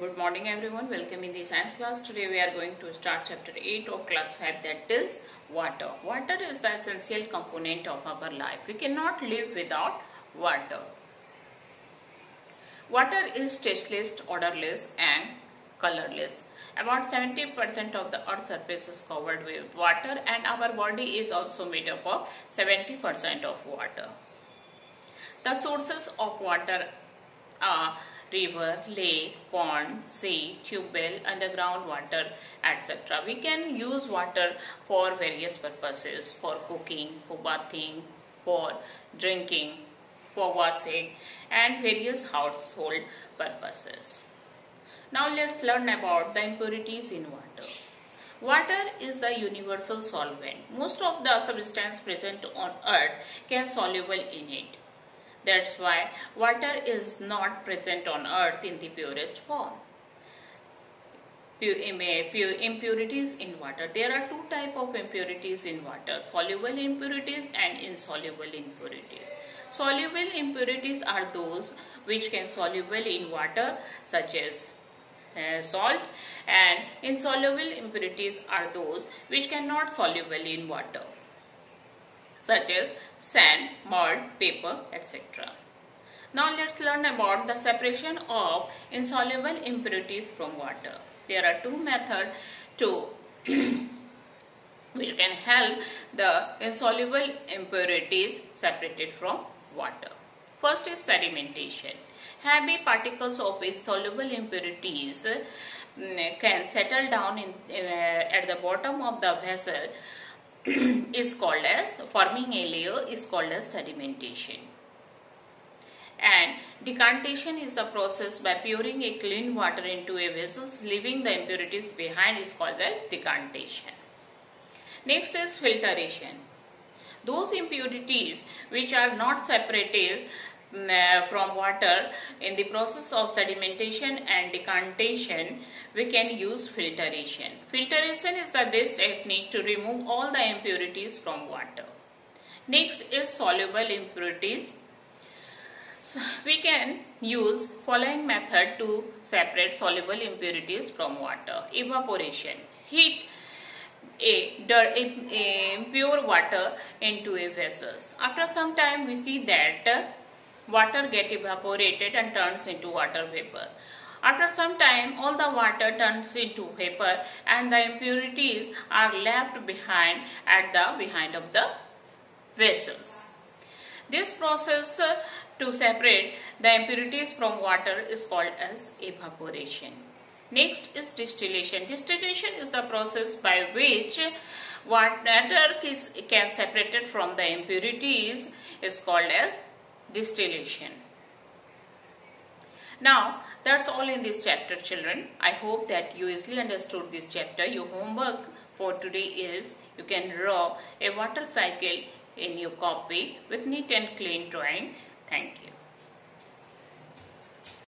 Good morning everyone. Welcome in the science class. Today we are going to start chapter 8 of class 5 that is water. Water is the essential component of our life. We cannot live without water. Water is tasteless, odorless and colorless. About 70% of the earth's surface is covered with water and our body is also made up of 70% of water. The sources of water are river, lake, pond, sea, tube well, underground water, etc. We can use water for various purposes, for cooking, for bathing, for drinking, for washing and various household purposes. Now let's learn about the impurities in water. Water is the universal solvent. Most of the substance present on earth can soluble in it. That's why water is not present on earth in the purest form. impurities in water. There are two type of impurities in water. Soluble impurities and insoluble impurities. Soluble impurities are those which can soluble in water such as uh, salt and insoluble impurities are those which cannot soluble in water such as sand, mud, paper, etc. Now let's learn about the separation of insoluble impurities from water. There are two methods to which can help the insoluble impurities separated from water. First is sedimentation. Heavy particles of insoluble impurities mm, can settle down in, uh, at the bottom of the vessel is called as forming a layer is called as sedimentation. And decantation is the process by pouring a clean water into a vessel leaving the impurities behind is called as decantation. Next is filtration. Those impurities which are not separated Mm, uh, from water in the process of sedimentation and decantation we can use filtration. Filtration is the best technique to remove all the impurities from water. Next is soluble impurities. So we can use following method to separate soluble impurities from water. Evaporation. Heat a, a, a pure water into a vessel after some time we see that water get evaporated and turns into water vapor. After some time, all the water turns into vapor and the impurities are left behind at the behind of the vessels. This process to separate the impurities from water is called as evaporation. Next is distillation. Distillation is the process by which water is can separated from the impurities is called as distillation. Now that's all in this chapter children. I hope that you easily understood this chapter. Your homework for today is you can draw a water cycle in your copy with neat and clean drawing. Thank you.